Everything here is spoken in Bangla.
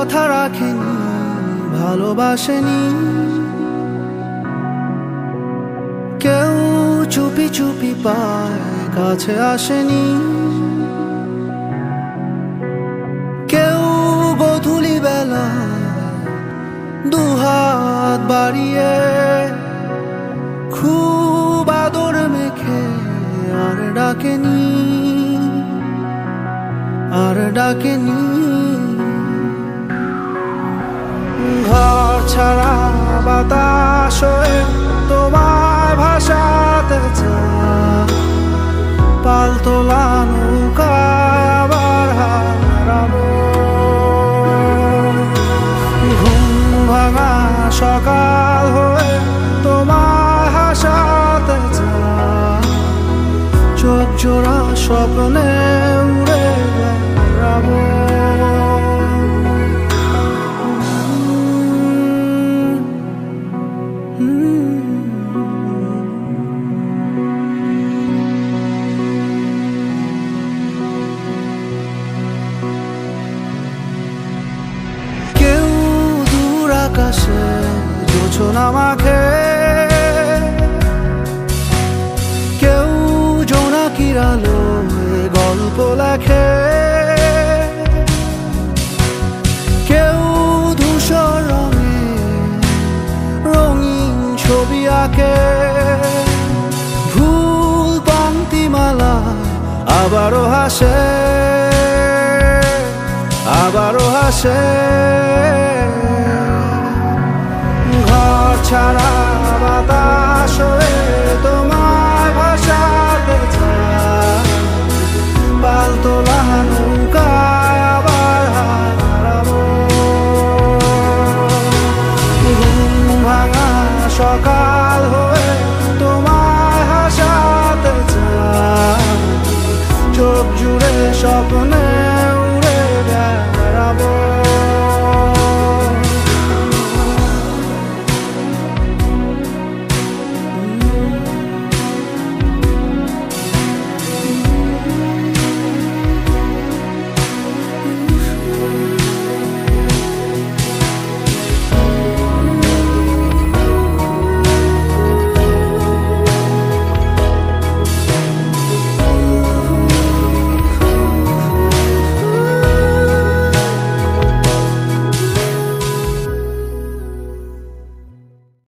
কথা রাখেনি, ভালোবাসেনি। কেউ চুপি চুপি পায়, কাছে আসেনি। কেউ গধুলি বেলা দুহাত বাড়িয়ে খুব আদর মেখে আর ডাকেনি আর ডাকেনি। ছাড়া বাতাস তোমার ভাষাতে আবার হারাবো। ঘুম ভাঙা সকাল হয়ে তোমার হাসাতে চোখ জোড়া স্বপ্নে উড়ে জোছনা মাখে কেউ জোনাকির আলো গল্প লেখে। কেউ ধূসর রঙে রঙিন ছবি আঁকে। ভুল পঙ্ক্তিমালা আবারও হাসে আবারও হাসে। সকাল হয়ে তোমায় হাসাতে চাই। চোখ জুড়ে স্বপ্ন